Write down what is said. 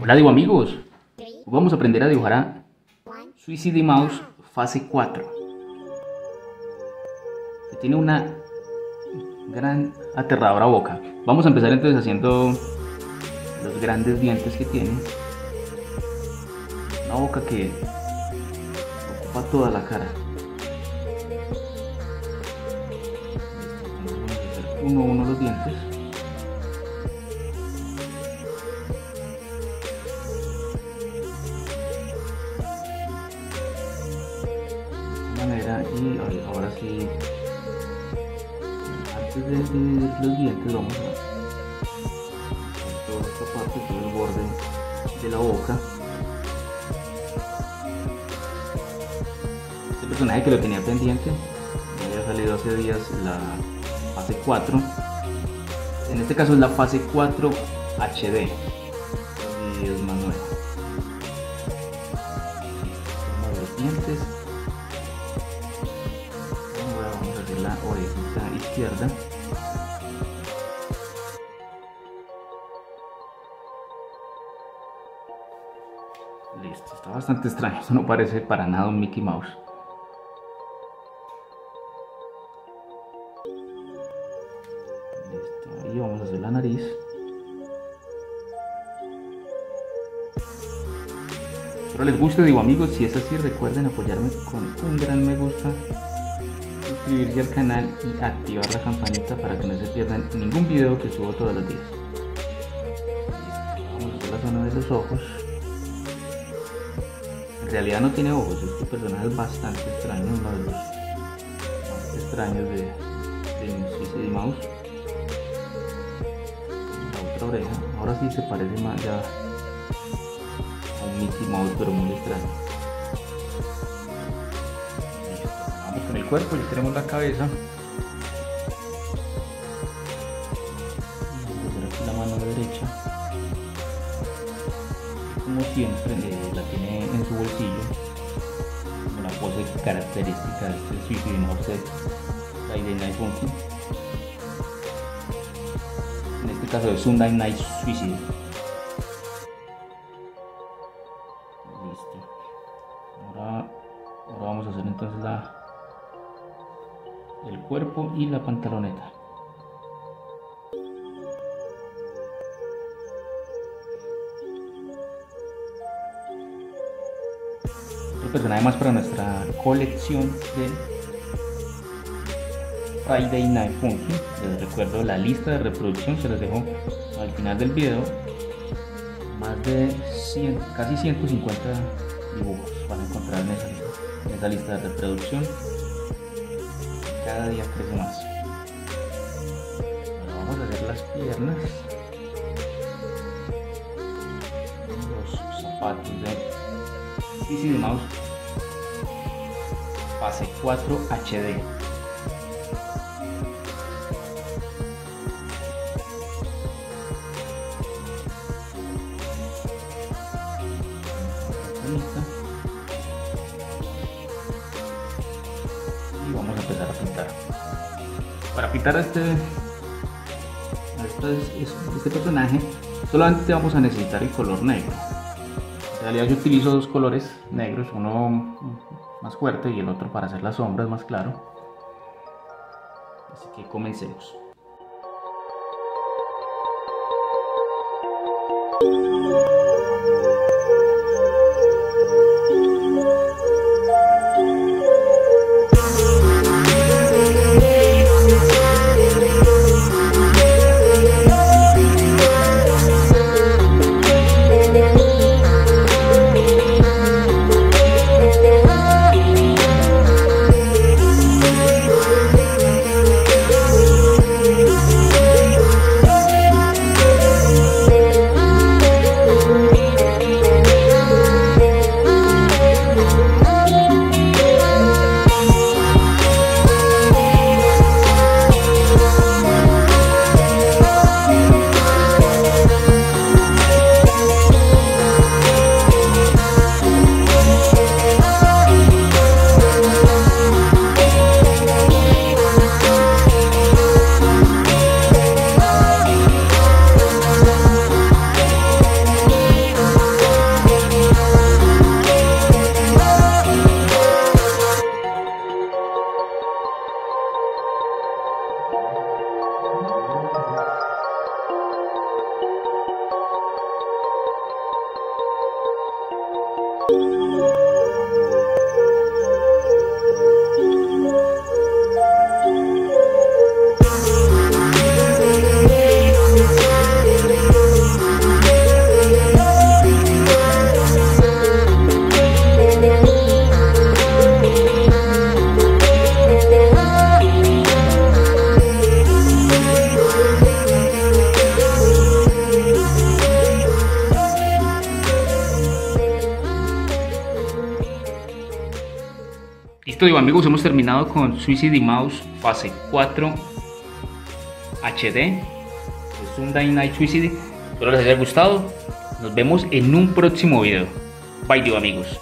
Hola digo amigos, Hoy vamos a aprender a dibujar a Suicide Mouse fase 4 que tiene una gran aterradora boca. Vamos a empezar entonces haciendo los grandes dientes que tiene. Una boca que ocupa toda la cara. Uno a uno los dientes. Y ahora sí antes de dividir los dientes vamos a toda parte es el borde de la boca. Este personaje que lo tenía pendiente había salido hace días la fase 4 en este caso es la fase 4 HD listo está bastante extraño esto no parece para nada un Mickey Mouse. Listo y vamos a hacer la nariz. Espero les guste digo amigos si es así recuerden apoyarme con un gran me gusta suscribirse al canal y activar la campanita para que no se pierdan ningún video que subo todos los días. Vamos a hacer la zona de los ojos. En realidad no tiene ojos, este personaje es bastante extraño, uno de los más extraños de, de Suicide Mouse. La otra oreja, ahora sí se parece más ya a un Mickey Mouse pero muy extraño. Cuerpo, ya tenemos la cabeza. Aquí la mano derecha. Como siempre, eh, la tiene en su bolsillo. Una pose característica de este Suicide Mouse Friday Night Funky. En este caso es Sunday Night Suicide. El cuerpo y la pantaloneta. Personaje más para nuestra colección de Friday Night Funky. Les recuerdo la lista de reproducción, se los dejo al final del video. Más de 100, casi 150 dibujos van a encontrar en esa, en esa lista de reproducción cada día crece más. Ahora vamos a hacer las piernas. Los zapatos de de Mouse. Fase 4 HD. Pintar para pintar este este, este personaje solamente vamos a necesitar el color negro. En realidad yo utilizo dos colores negros uno más fuerte y el otro para hacer las sombras más claro. Así que comencemos Listo, digo amigos, hemos terminado con Suicide Mouse fase 4 HD. Es un Dying Night Suicide. Espero les haya gustado. Nos vemos en un próximo video. Bye, digo amigos.